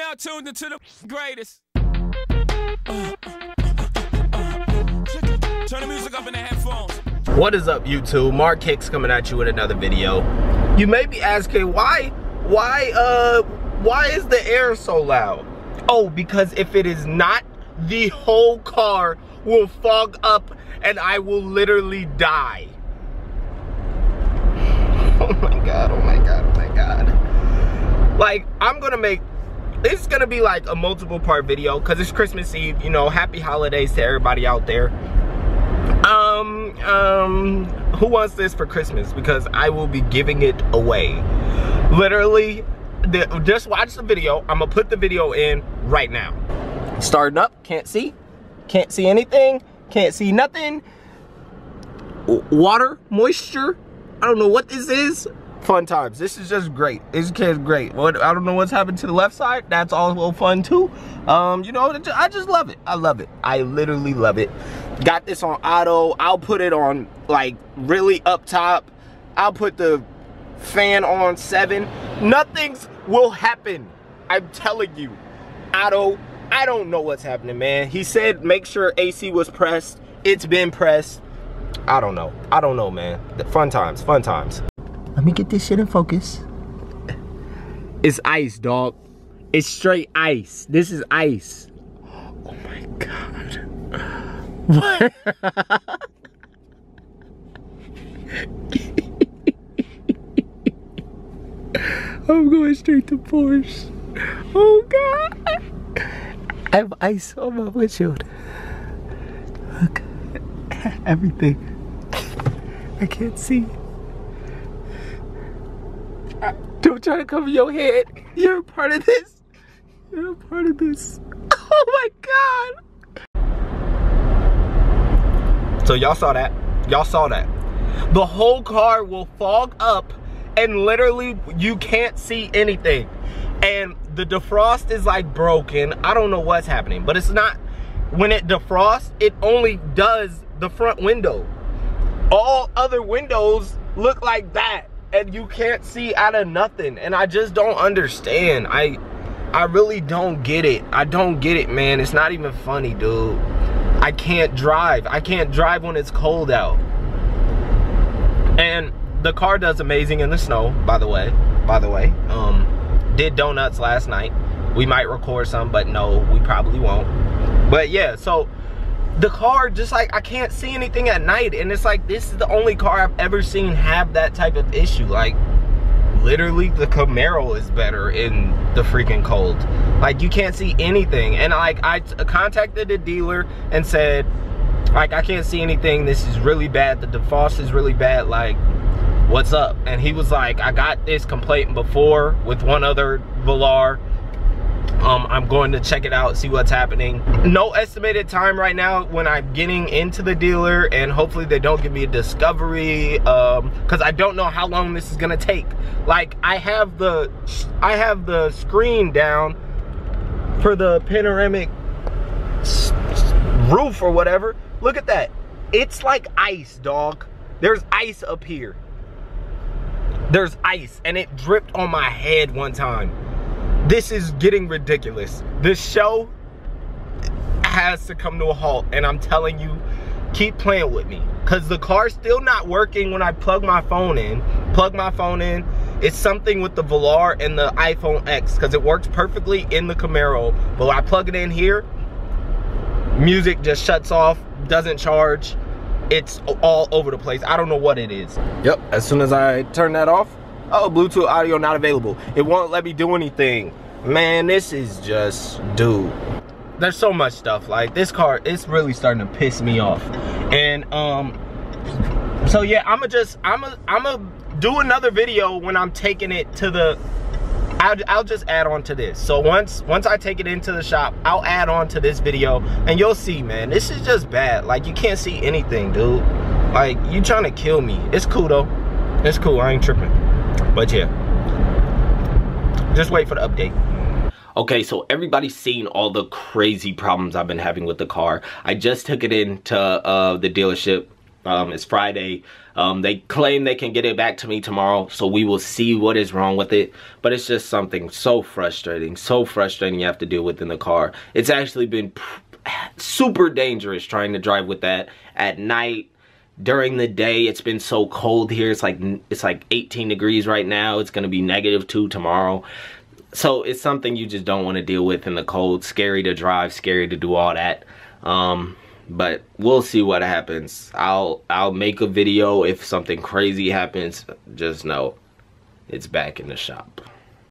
now tuned into the greatest. Turn the music up in the headphones. What is up YouTube? MarKicks coming at you with another video. You may be asking why, why, uh, why is the air so loud? Oh, because if it is not, the whole car will fog up and I will literally die. Oh my God, oh my God, oh my God. Like, I'm gonna make, is gonna be like a multiple part video because it's Christmas Eve, you know, happy holidays to everybody out there. Um, um, who wants this for Christmas? Because I will be giving it away. Literally, the, just watch the video. I'm gonna put the video in right now. Starting up, can't see, can't see anything, can't see nothing. Water, moisture, I don't know what this is. Fun times. This is just great. This kid's great. What I don't know what's happened to the left side. That's all fun too. Um, you know, I just love it. I love it. I literally love it. Got this on auto. I'll put it on like really up top. I'll put the fan on seven. Nothing's will happen. I'm telling you. Auto. I don't know what's happening, man. He said make sure AC was pressed. It's been pressed. I don't know. I don't know, man. Fun times, fun times. Let me get this shit in focus. It's ice, dog. It's straight ice. This is ice. Oh my god. What? I'm going straight to Porsche. Oh god. I have ice on my windshield. Look. Everything. I can't see. Don't try to cover your head. You're a part of this. You're a part of this. Oh my God. So y'all saw that. Y'all saw that. The whole car will fog up and literally you can't see anything. And the defrost is like broken. I don't know what's happening, but it's not, when it defrosts, it only does the front window. All other windows look like that and you can't see out of nothing and I just don't understand. I I really don't get it. I don't get it, man. It's not even funny, dude. I can't drive. I can't drive when it's cold out. And the car does amazing in the snow, by the way. By the way. Um did donuts last night. We might record some, but no, we probably won't. But yeah, so the car just like I can't see anything at night and it's like this is the only car I've ever seen have that type of issue like literally the Camaro is better in the freaking cold. Like you can't see anything and like I contacted the dealer and said like I can't see anything. This is really bad. The defrost is really bad. Like what's up? And he was like I got this complaint before with one other Velar um, I'm going to check it out, see what's happening. No estimated time right now when I'm getting into the dealer and hopefully they don't give me a discovery um, cause I don't know how long this is gonna take. Like I have the, I have the screen down for the panoramic roof or whatever. Look at that. It's like ice, dog. There's ice up here. There's ice and it dripped on my head one time this is getting ridiculous. This show has to come to a halt and I'm telling you, keep playing with me. Cause the car's still not working when I plug my phone in. Plug my phone in. It's something with the Velar and the iPhone X because it works perfectly in the Camaro. But when I plug it in here, music just shuts off, doesn't charge. It's all over the place. I don't know what it is. Yep, as soon as I turn that off, oh, Bluetooth audio not available. It won't let me do anything. Man, this is just, dude. There's so much stuff. Like, this car, it's really starting to piss me off. And, um, so yeah, I'ma just, I'ma, I'ma do another video when I'm taking it to the, I'll, I'll just add on to this. So once, once I take it into the shop, I'll add on to this video and you'll see, man, this is just bad. Like, you can't see anything, dude. Like, you trying to kill me. It's cool, though. It's cool, I ain't tripping. But yeah, just wait for the update. Okay, so everybody's seen all the crazy problems I've been having with the car. I just took it into uh, the dealership Um, it's Friday. Um, they claim they can get it back to me tomorrow, so we will see what is wrong with it. But it's just something so frustrating, so frustrating you have to deal with in the car. It's actually been super dangerous trying to drive with that at night during the day it's been so cold here. It's like it's like 18 degrees right now. It's going to be negative 2 tomorrow. So it's something you just don't want to deal with in the cold. Scary to drive scary to do all that. Um, but we'll see what happens. I'll i'll make a video. If something crazy happens just know it's back in the shop